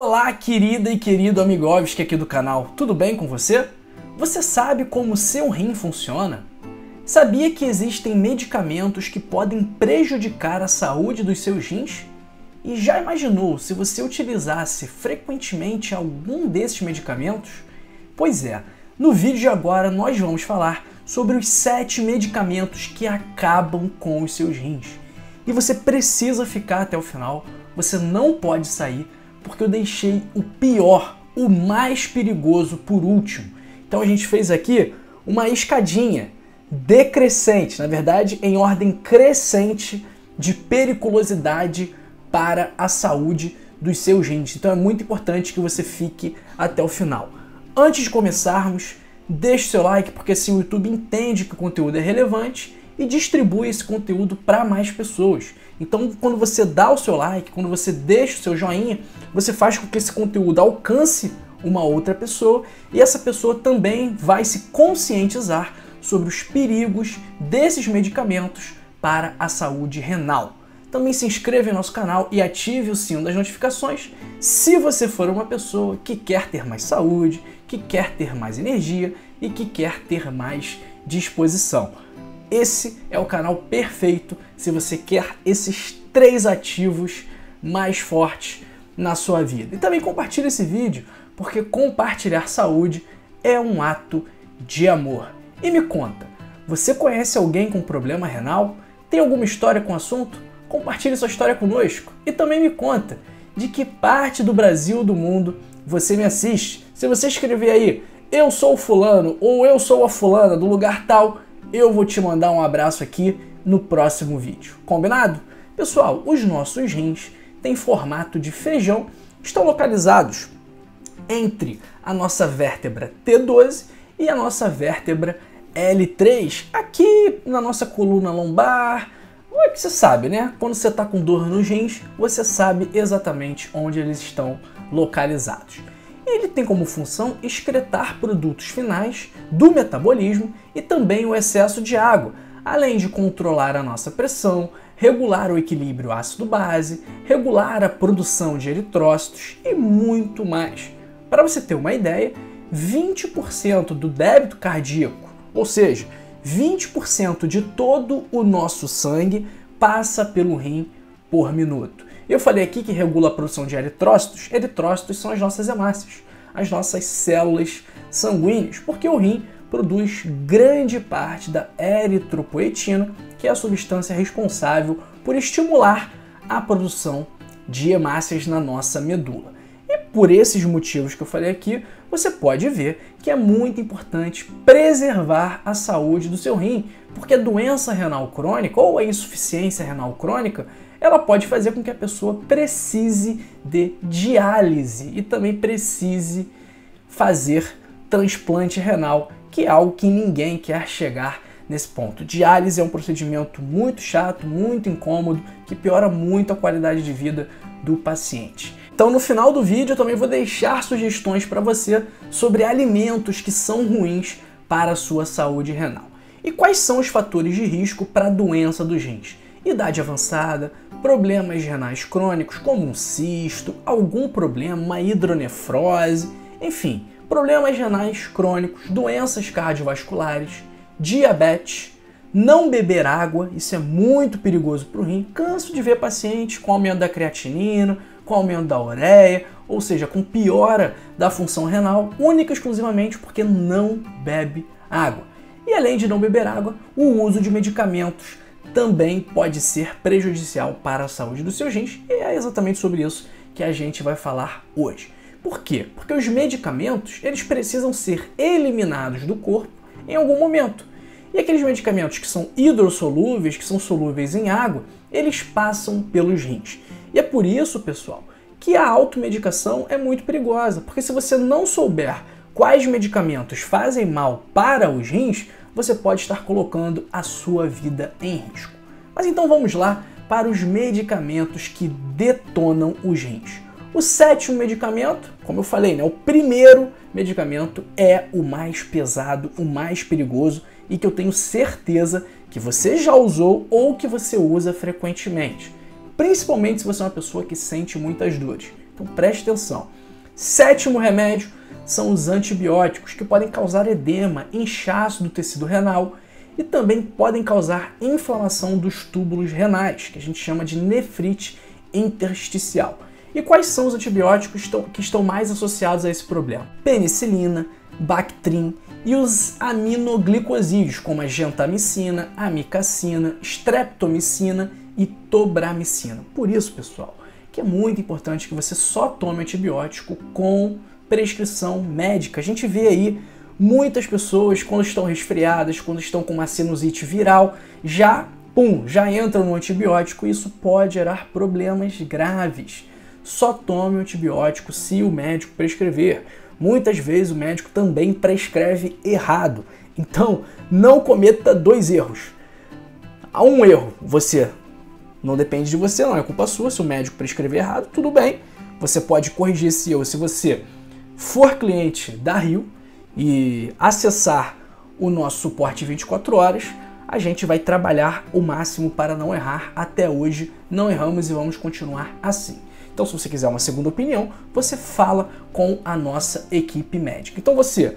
Olá, querida e querido Amigovski aqui do canal, tudo bem com você? Você sabe como seu rim funciona? Sabia que existem medicamentos que podem prejudicar a saúde dos seus rins? E já imaginou se você utilizasse frequentemente algum desses medicamentos? Pois é, no vídeo de agora nós vamos falar sobre os 7 medicamentos que acabam com os seus rins. E você precisa ficar até o final, você não pode sair porque eu deixei o pior, o mais perigoso por último. Então a gente fez aqui uma escadinha decrescente, na verdade, em ordem crescente de periculosidade para a saúde dos seus rins. Então é muito importante que você fique até o final. Antes de começarmos, deixe seu like, porque assim o YouTube entende que o conteúdo é relevante e distribui esse conteúdo para mais pessoas. Então, quando você dá o seu like, quando você deixa o seu joinha, você faz com que esse conteúdo alcance uma outra pessoa e essa pessoa também vai se conscientizar sobre os perigos desses medicamentos para a saúde renal. Também se inscreva em nosso canal e ative o sino das notificações se você for uma pessoa que quer ter mais saúde, que quer ter mais energia e que quer ter mais disposição. Esse é o canal perfeito se você quer esses três ativos mais fortes na sua vida. E também compartilhe esse vídeo, porque compartilhar saúde é um ato de amor. E me conta, você conhece alguém com problema renal? Tem alguma história com o assunto? Compartilhe sua história conosco e também me conta de que parte do Brasil ou do mundo você me assiste. Se você escrever aí, eu sou o fulano ou eu sou a fulana do lugar tal, eu vou te mandar um abraço aqui no próximo vídeo. Combinado? Pessoal, os nossos rins têm formato de feijão, estão localizados entre a nossa vértebra T12 e a nossa vértebra L3, aqui na nossa coluna lombar. É que você sabe, né? Quando você está com dor nos rins, você sabe exatamente onde eles estão localizados. Ele tem como função excretar produtos finais do metabolismo e também o excesso de água, além de controlar a nossa pressão, regular o equilíbrio ácido-base, regular a produção de eritrócitos e muito mais. Para você ter uma ideia, 20% do débito cardíaco, ou seja, 20% de todo o nosso sangue passa pelo rim por minuto. Eu falei aqui que regula a produção de eritrócitos. Eritrócitos são as nossas hemácias, as nossas células sanguíneas, porque o rim produz grande parte da eritropoetina, que é a substância responsável por estimular a produção de hemácias na nossa medula. Por esses motivos que eu falei aqui, você pode ver que é muito importante preservar a saúde do seu rim, porque a doença renal crônica ou a insuficiência renal crônica ela pode fazer com que a pessoa precise de diálise e também precise fazer transplante renal, que é algo que ninguém quer chegar nesse ponto. Diálise é um procedimento muito chato, muito incômodo, que piora muito a qualidade de vida do paciente. Então, no final do vídeo, eu também vou deixar sugestões para você sobre alimentos que são ruins para a sua saúde renal. E quais são os fatores de risco para a doença dos rins? Idade avançada, problemas renais crônicos como um cisto, algum problema, uma hidronefrose, enfim, problemas renais crônicos, doenças cardiovasculares, diabetes, não beber água, isso é muito perigoso para o rim. Canso de ver pacientes com aumento da creatinina, com aumento da ureia, ou seja, com piora da função renal, única e exclusivamente porque não bebe água. E além de não beber água, o uso de medicamentos também pode ser prejudicial para a saúde dos seus rins, e é exatamente sobre isso que a gente vai falar hoje. Por quê? Porque os medicamentos, eles precisam ser eliminados do corpo em algum momento. E aqueles medicamentos que são hidrossolúveis, que são solúveis em água, eles passam pelos rins. E é por isso, pessoal, que a automedicação é muito perigosa, porque se você não souber quais medicamentos fazem mal para os rins, você pode estar colocando a sua vida em risco. Mas então vamos lá para os medicamentos que detonam os rins. O sétimo medicamento, como eu falei, né, o primeiro medicamento é o mais pesado, o mais perigoso e que eu tenho certeza que você já usou ou que você usa frequentemente, principalmente se você é uma pessoa que sente muitas dores. Então preste atenção. Sétimo remédio são os antibióticos, que podem causar edema, inchaço do tecido renal e também podem causar inflamação dos túbulos renais, que a gente chama de nefrite intersticial. E quais são os antibióticos que estão mais associados a esse problema? Penicilina, Bactrim e os aminoglicosídeos, como a gentamicina, amicacina, streptomicina e tobramicina. Por isso, pessoal, que é muito importante que você só tome antibiótico com prescrição médica. A gente vê aí muitas pessoas quando estão resfriadas, quando estão com uma sinusite viral, já pum, já entram no antibiótico e isso pode gerar problemas graves. Só tome antibiótico se o médico prescrever. Muitas vezes o médico também prescreve errado. Então, não cometa dois erros. Há um erro, você não depende de você, não é culpa sua. Se o médico prescrever errado, tudo bem. Você pode corrigir esse erro se você for cliente da Rio e acessar o nosso suporte 24 horas. A gente vai trabalhar o máximo para não errar. Até hoje não erramos e vamos continuar assim. Então, se você quiser uma segunda opinião, você fala com a nossa equipe médica. Então, você,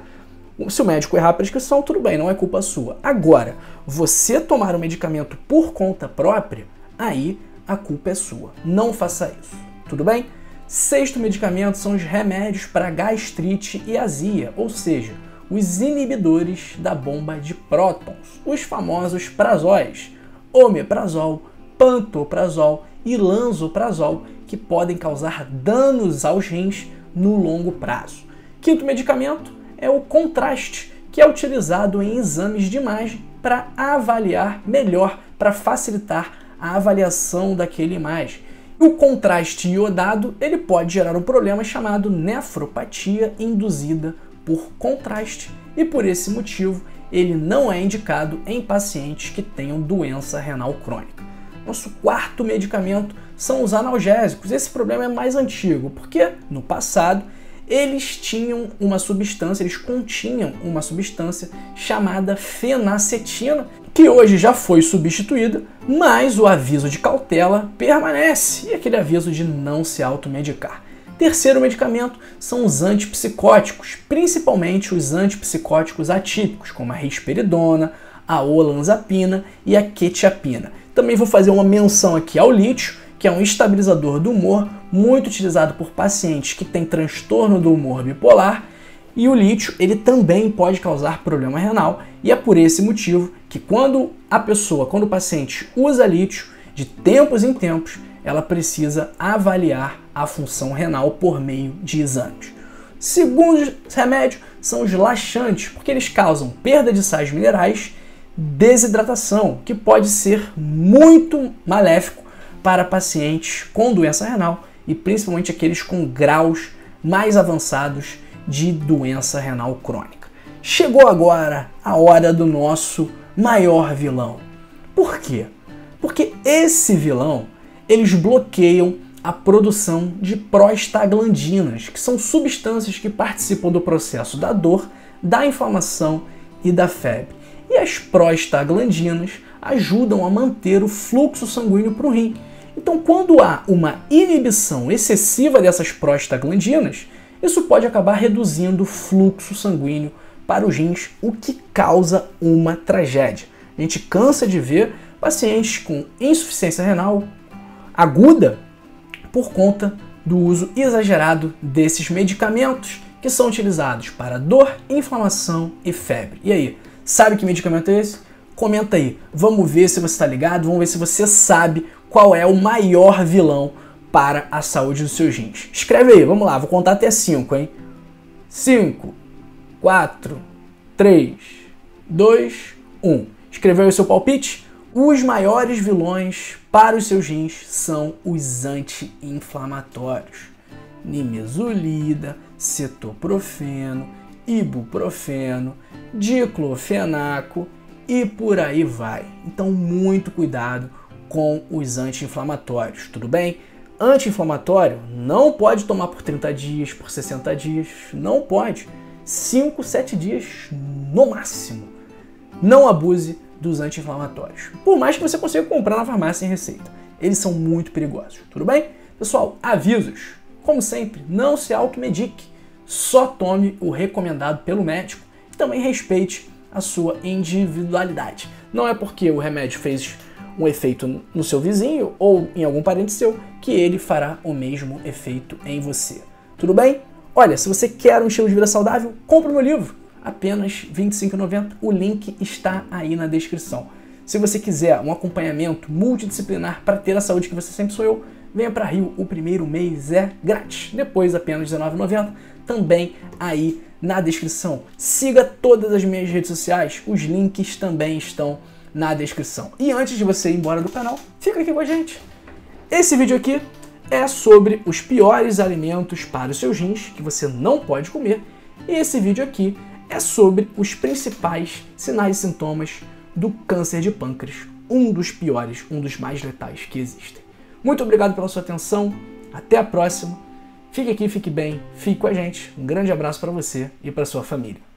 se o médico errar a prescrição, tudo bem, não é culpa sua. Agora, você tomar o medicamento por conta própria, aí a culpa é sua. Não faça isso. Tudo bem? Sexto medicamento são os remédios para gastrite e azia, ou seja, os inibidores da bomba de prótons, os famosos prazóis, omeprazol, pantoprazol e lanzoprazol, que podem causar danos aos rins no longo prazo. Quinto medicamento é o contraste, que é utilizado em exames de imagem para avaliar melhor, para facilitar a avaliação daquele imagem. O contraste iodado ele pode gerar um problema chamado nefropatia induzida por contraste e por esse motivo ele não é indicado em pacientes que tenham doença renal crônica. Nosso quarto medicamento são os analgésicos. Esse problema é mais antigo, porque no passado eles tinham uma substância, eles continham uma substância chamada fenacetina, que hoje já foi substituída, mas o aviso de cautela permanece e aquele aviso de não se automedicar. Terceiro medicamento são os antipsicóticos, principalmente os antipsicóticos atípicos, como a risperidona, a olanzapina e a quetiapina. Também vou fazer uma menção aqui ao lítio, que é um estabilizador do humor muito utilizado por pacientes que têm transtorno do humor bipolar. E o lítio ele também pode causar problema renal e é por esse motivo que quando a pessoa, quando o paciente usa lítio, de tempos em tempos, ela precisa avaliar a função renal por meio de exames. Segundo remédio são os laxantes, porque eles causam perda de sais minerais desidratação, que pode ser muito maléfico para pacientes com doença renal e principalmente aqueles com graus mais avançados de doença renal crônica. Chegou agora a hora do nosso maior vilão. Por quê? Porque esse vilão, eles bloqueiam a produção de prostaglandinas, que são substâncias que participam do processo da dor, da inflamação e da febre. E as prostaglandinas ajudam a manter o fluxo sanguíneo para o rim. Então, quando há uma inibição excessiva dessas prostaglandinas, isso pode acabar reduzindo o fluxo sanguíneo para os rins, o que causa uma tragédia. A gente cansa de ver pacientes com insuficiência renal aguda por conta do uso exagerado desses medicamentos que são utilizados para dor, inflamação e febre. E aí, Sabe que medicamento é esse? Comenta aí. Vamos ver se você está ligado, vamos ver se você sabe qual é o maior vilão para a saúde dos seus rins. Escreve aí, vamos lá, vou contar até 5, hein? 5, 4, 3, 2, 1. Escreveu o seu palpite? Os maiores vilões para os seus rins são os anti-inflamatórios. Nimesulida, cetoprofeno, ibuprofeno, diclofenaco e por aí vai. Então, muito cuidado com os anti-inflamatórios, tudo bem? Anti-inflamatório não pode tomar por 30 dias, por 60 dias, não pode. 5, 7 dias no máximo. Não abuse dos anti-inflamatórios. Por mais que você consiga comprar na farmácia em receita. Eles são muito perigosos, tudo bem? Pessoal, avisos. como sempre, não se automedique. Só tome o recomendado pelo médico e também respeite a sua individualidade. Não é porque o remédio fez um efeito no seu vizinho ou em algum parente seu que ele fará o mesmo efeito em você. Tudo bem? Olha, se você quer um estilo de vida saudável, compre o meu livro. Apenas R$ 25,90. O link está aí na descrição. Se você quiser um acompanhamento multidisciplinar para ter a saúde que você sempre sonhou, venha para Rio. O primeiro mês é grátis. Depois apenas R$ 19,90. Também aí na descrição. Siga todas as minhas redes sociais. Os links também estão na descrição. E antes de você ir embora do canal, fica aqui com a gente. Esse vídeo aqui é sobre os piores alimentos para os seus rins que você não pode comer. E esse vídeo aqui é sobre os principais sinais e sintomas do câncer de pâncreas, um dos piores, um dos mais letais que existem. Muito obrigado pela sua atenção. Até a próxima. Fique aqui, fique bem, fique com a gente. Um grande abraço para você e para sua família.